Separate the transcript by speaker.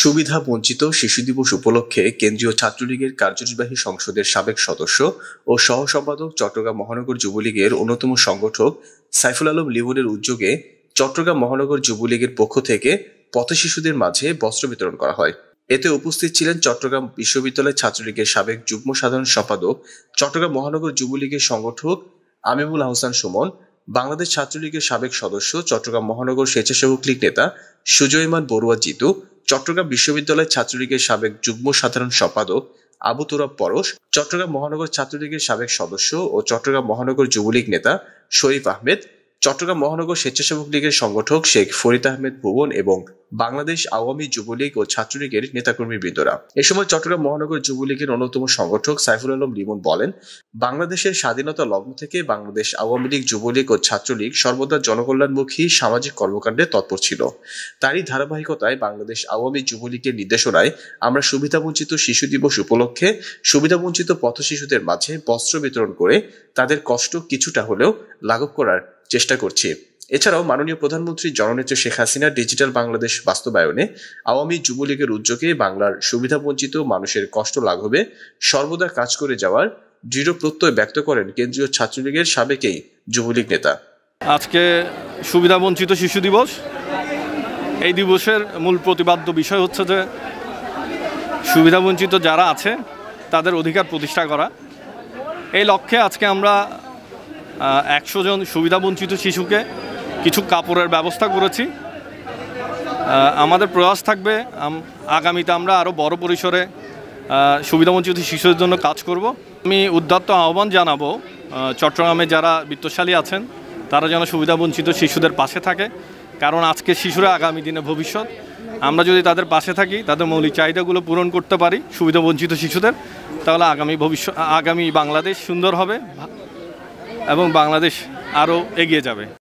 Speaker 1: সুবিধা বঞ্চিত শিশু দিবস উপলক্ষে কেন্দ্রীয় ছাত্রলীগের কার্যনির্বাহী সংসদের সাবেক সদস্য ও সহ সম্পাদক চট্টগ্রাম মহানগর যুবলীগের অন্যতম সংগঠক সাইফুল আলম লিমনের উদ্যোগে চট্টগ্রাম মহানগর যুবলীগের পক্ষ থেকে পথশিশুদের মাঝে বস্ত্র বিতরণ করা হয়। এতে উপস্থিত ছিলেন চট্টগ্রাম বিশ্ববিদ্যালয় ছাত্রলীগের সাবেক যুগ্ম সাধারণ সম্পাদক, চট্টগ্রাম মহানগর যুবলীগের সংগঠক আমিমুল আহসান সুমন, বাংলাদেশ ছাত্রলীগের সাবেক সদস্য চট্টগ্রাম মহানগর স্বেচ্ছাসেবক লীগ নেতা সুজয়মান বড়ুয়া জিতু চট্টগ্রাম বিশ্ববিদ্যালয় ছাত্রলীগের সাবেক যুগ্ম সাধারণ সম্পাদক আবু তুরাব পরশ, চট্টগ্রাম মহানগর ছাত্রলীগের সাবেক সদস্য ও চট্টগ্রাম মহানগর যুবলীগ নেতা শরীফ আহমেদ, চট্টগ্রাম মহানগর স্বেচ্ছাসেবক লীগের সংগঠক শেখ ফরিদ আহমেদ ভুবন এবং বাংলাদেশ আওয়ামী যুবলীগ ও ছাত্রলীগের নেতাকর্মী বৃন্দরা এ সময় চট্টগ্রাম মহানগর যুবলীগের অন্যতম সংগঠক সাইফুল আলম লিমন বলেন, বাংলাদেশের স্বাধীনতা লগ্ন থেকে বাংলাদেশ আওয়ামী লীগ, যুবলীগ ও ছাত্রলীগ সর্বদা জনকল্যাণমুখী সামাজিক কর্মকাণ্ডে তৎপর ছিল। তারই ধারাবাহিকতায় বাংলাদেশ আওয়ামী যুবলীগের নির্দেশনায় আমরা সুবিধাবঞ্চিত শিশু দিবস উপলক্ষে সুবিধাবঞ্চিত পথ শিশুদের মাঝে বস্ত্র বিতরণ করে তাদের কষ্ট কিছুটা হলেও লাঘব করার চেষ্টা করছি। এছাড়াও মাননীয় প্রধানমন্ত্রী জননেত্রী শেখ হাসিনা ডিজিটাল বাংলাদেশ বাস্তবায়নে আওয়ামী যুবলীগের উদ্যোগে বাংলার সুবিধাবঞ্চিত মানুষের কষ্ট লাঘবে, সর্বদা কাজ করে যাওয়ার দৃঢ় প্রত্যয় ব্যক্ত করেন কেন্দ্রীয় ছাত্রলীগের সাবেকেই যুবলীগ নেতা।
Speaker 2: আজকে সুবিধাবঞ্চিত শিশু দিবস। এই দিবসের মূল প্রতিপাদ্য বিষয় হচ্ছে যে, সুবিধাবঞ্চিত যারা আছে, তাদের অধিকার প্রতিষ্ঠা করা। এই লক্ষ্যে আজকে আমরা একশো জন সুবিধাবঞ্চিত শিশুকে কিছু কাপড়ের ব্যবস্থা করেছি। আমাদের প্রয়াস থাকবে আগামীতে আমরা আরও বড় পরিসরে সুবিধাবঞ্চিত শিশুদের জন্য কাজ করব। আমি উদ্যত্ত আহ্বান জানাব চট্টগ্রামে যারা বিত্তশালী আছেন, তারা যেন সুবিধাবঞ্চিত শিশুদের পাশে থাকে। কারণ আজকে শিশুরা আগামী দিনে ভবিষ্যৎ। আমরা যদি তাদের পাশে থাকি, তাদের মৌলিক চাহিদাগুলো পূরণ করতে পারি সুবিধাবঞ্চিত শিশুদের, তাহলে আগামী ভবিষ্যৎ, আগামী বাংলাদেশ সুন্দর হবে এবং বাংলাদেশ আরও এগিয়ে যাবে।